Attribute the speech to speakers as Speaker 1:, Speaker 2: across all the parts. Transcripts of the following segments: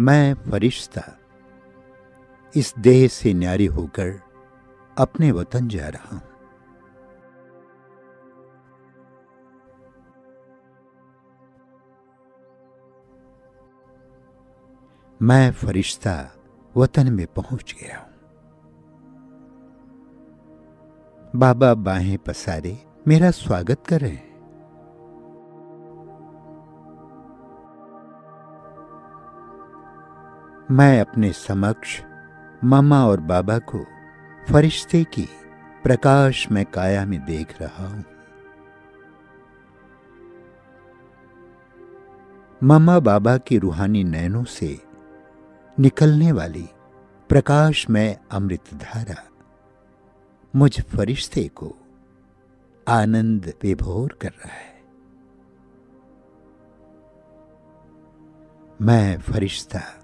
Speaker 1: मैं फरिश्ता। इस देह से न्यारी होकर अपने वतन जा रहा हूँ। मैं फरिश्ता वतन में पहुँच गया हूँ। बाबा बाहें पसारे मेरा स्वागत कर रहे हैं। मैं अपने समक्ष मामा और बाबा को फरिश्ते की प्रकाश में काया में देख रहा हूँ। मामा बाबा की रूहानी नैनों से निकलने वाली प्रकाश में अमृत धारा मुझ फरिश्ते को आनंद विभोर कर रहा है। मैं फरिश्ता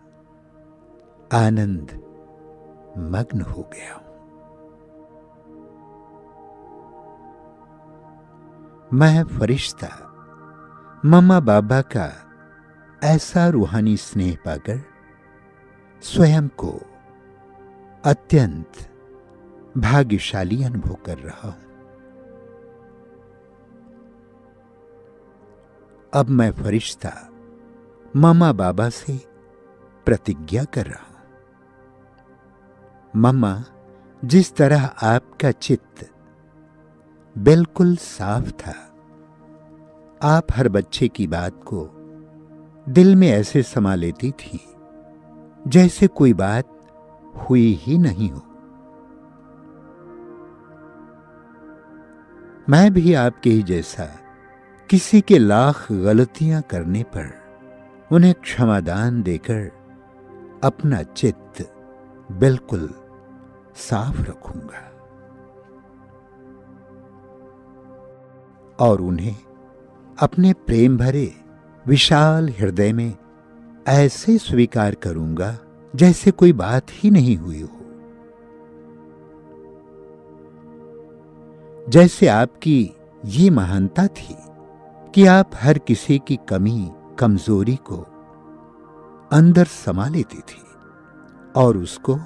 Speaker 1: आनंद मग्न हो गया। हूँ मैं फरिश्ता मम्मा बाबा का ऐसा रूहानी स्नेह पाकर स्वयं को अत्यंत भाग्यशाली अनुभव कर रहा हूँ। अब मैं फरिश्ता मामा बाबा से प्रतिज्ञा कर रहा हूँ। मम्मा जिस तरह आपका चित्त बिल्कुल साफ़ था, आप हर बच्चे की बात को दिल में ऐसे समा लेती थी, जैसे कोई बात हुई ही नहीं हो। मैं भी आपके ही जैसा किसी के लाख गलतियाँ करने पर उन्हें क्षमादान देकर अपना चित्त बिल्कुल साफ़ रखूँगा। और उन्हें अपने प्रेम भरे विशाल हृदय में ऐसे स्वीकार करूँगा जैसे कोई बात ही नहीं हुई हो। जैसे आपकी ये महानता थी कि आप हर किसी की कमी, कमज़ोरी को अंदर समा लेती थी। और उसको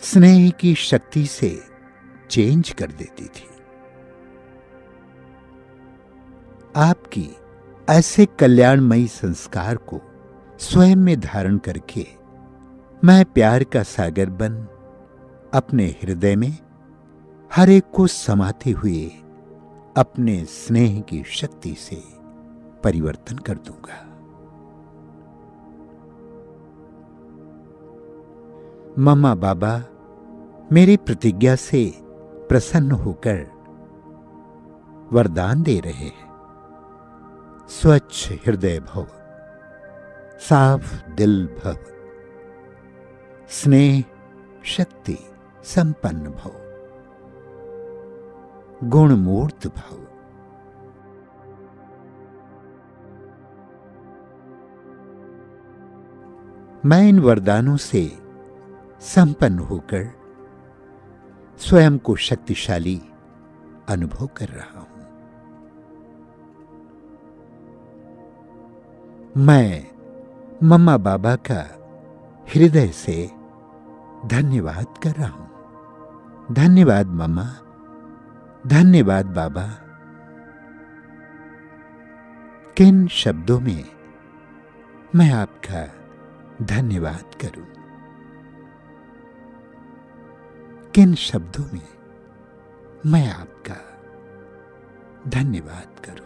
Speaker 1: स्नेह की शक्ति से चेंज कर देती थी। आपकी ऐसे कल्याणमयी संस्कार को स्वयं में धारण करके मैं प्यार का सागर बन अपने हृदय में हर एक को समाते हुए अपने स्नेह की शक्ति से परिवर्तन कर दूँगा। मम्मा बाबा मेरी प्रतिज्ञा से प्रसन्न होकर वरदान दे रहे हैं। स्वच्छ हृदय भव, साफ़ दिल भव, स्नेह शक्ति संपन्न भव, गुणमूर्त भव। मैं इन वरदानों से संपन्न होकर स्वयं को शक्तिशाली अनुभव कर रहा हूँ। मैं मम्मा बाबा का हृदय से धन्यवाद कर रहा हूँ। धन्यवाद मम्मा, धन्यवाद बाबा। किन शब्दों में मैं आपका धन्यवाद करूँ? किन शब्दों में मैं आपका धन्यवाद करूँ?